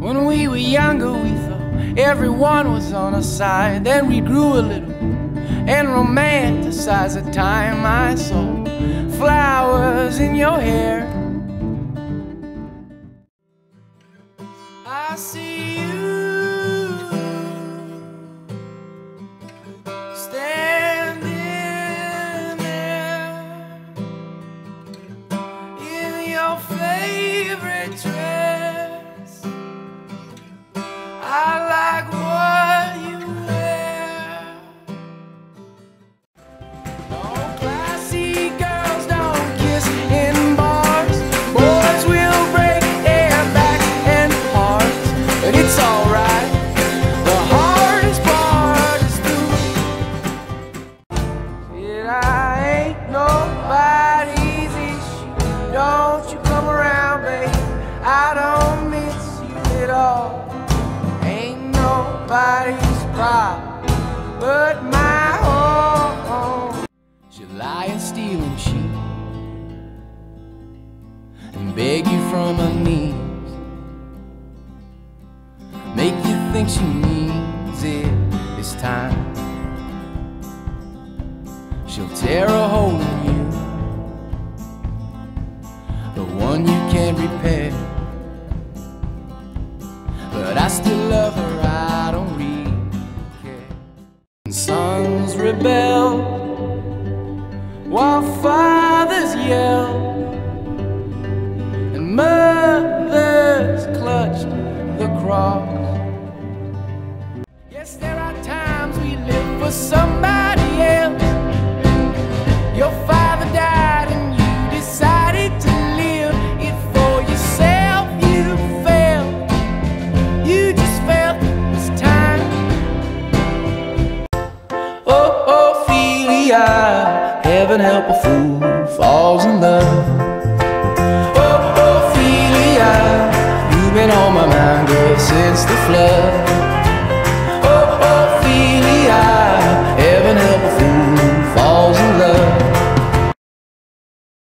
When we were younger, we thought everyone was on our side. Then we grew a little and romanticized the time I saw flowers in your hair. I see you standing there in your favorite but my own. She'll lie and steal and cheat and beg you from her knees. Make you think she needs it this time. She'll tear a hole in while fathers yell, and mothers clutched the cross. Yes, there are times we live for somebody Ophelia, heaven help a fool falls in love. Oh, oh Ophelia, you've been on my mind, girl, since the flood.